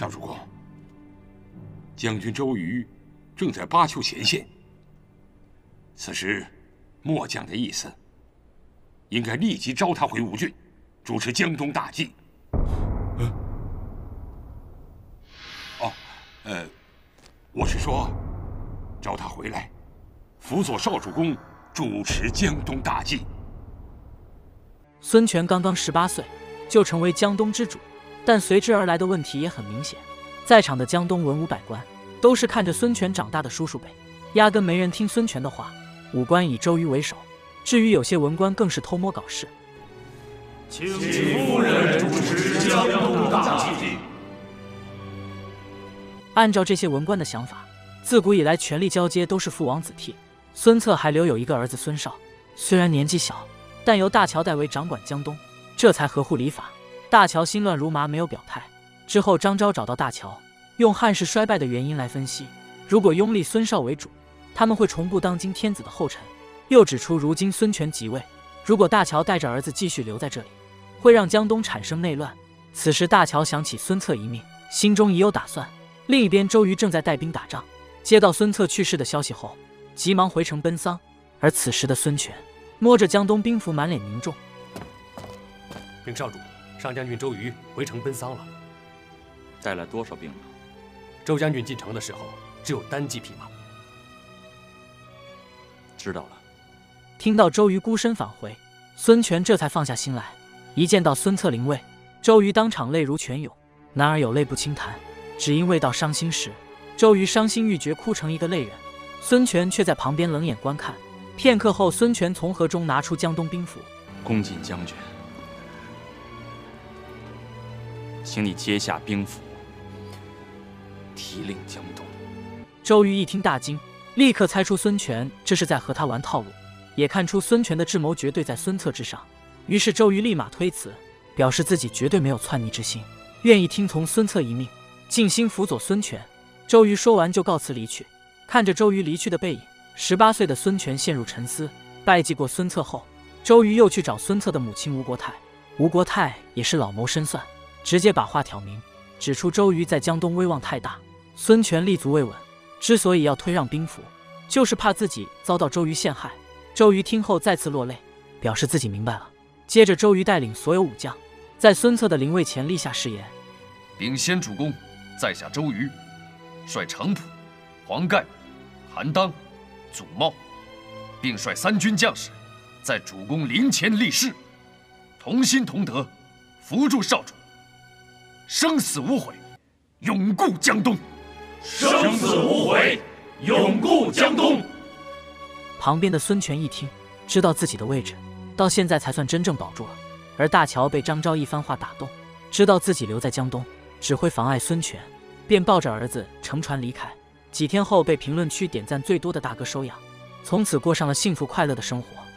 少主公，将军周瑜正在巴丘前线，此时末将的意思，应该立即召他回吴郡，主持江东大计。哦，呃，我是说，召他回来，辅佐少主公主持江东大计。孙权刚刚十八岁，就成为江东之主，但随之而来的问题也很明显。在场的江东文武百官都是看着孙权长大的叔叔辈，压根没人听孙权的话。武官以周瑜为首，至于有些文官更是偷摸搞事。请夫人主持江东大计。按照这些文官的想法，自古以来权力交接都是父王子替。孙策还留有一个儿子孙绍，虽然年纪小。但由大乔代为掌管江东，这才合乎礼法。大乔心乱如麻，没有表态。之后，张昭找到大乔，用汉室衰败的原因来分析：如果拥立孙绍为主，他们会重步当今天子的后尘。又指出，如今孙权即位，如果大乔带着儿子继续留在这里，会让江东产生内乱。此时，大乔想起孙策一命，心中已有打算。另一边，周瑜正在带兵打仗，接到孙策去世的消息后，急忙回城奔丧。而此时的孙权。摸着江东兵符，满脸凝重。禀少主，上将军周瑜回城奔丧了。带来多少兵马？周将军进城的时候只有单骑匹马。知道了。听到周瑜孤身返回，孙权这才放下心来。一见到孙策灵位，周瑜当场泪如泉涌。男儿有泪不轻弹，只因未到伤心时。周瑜伤心欲绝，哭成一个泪人。孙权却在旁边冷眼观看。片刻后，孙权从盒中拿出江东兵符，恭进将军，请你接下兵符，提令江东。周瑜一听大惊，立刻猜出孙权这是在和他玩套路，也看出孙权的智谋绝对在孙策之上。于是周瑜立马推辞，表示自己绝对没有篡逆之心，愿意听从孙策一命，尽心辅佐孙权。周瑜说完就告辞离去，看着周瑜离去的背影。十八岁的孙权陷入沉思。拜祭过孙策后，周瑜又去找孙策的母亲吴国太。吴国太也是老谋深算，直接把话挑明，指出周瑜在江东威望太大，孙权立足未稳，之所以要推让兵符，就是怕自己遭到周瑜陷害。周瑜听后再次落泪，表示自己明白了。接着，周瑜带领所有武将，在孙策的灵位前立下誓言：禀先主公，在下周瑜，率程普、黄盖、韩当。祖茂，并率三军将士，在主公灵前立誓，同心同德，扶助少主，生死无悔，永固江东。生死无悔，永固江东。旁边的孙权一听，知道自己的位置到现在才算真正保住了。而大乔被张昭一番话打动，知道自己留在江东只会妨碍孙权，便抱着儿子乘船离开。几天后，被评论区点赞最多的大哥收养，从此过上了幸福快乐的生活。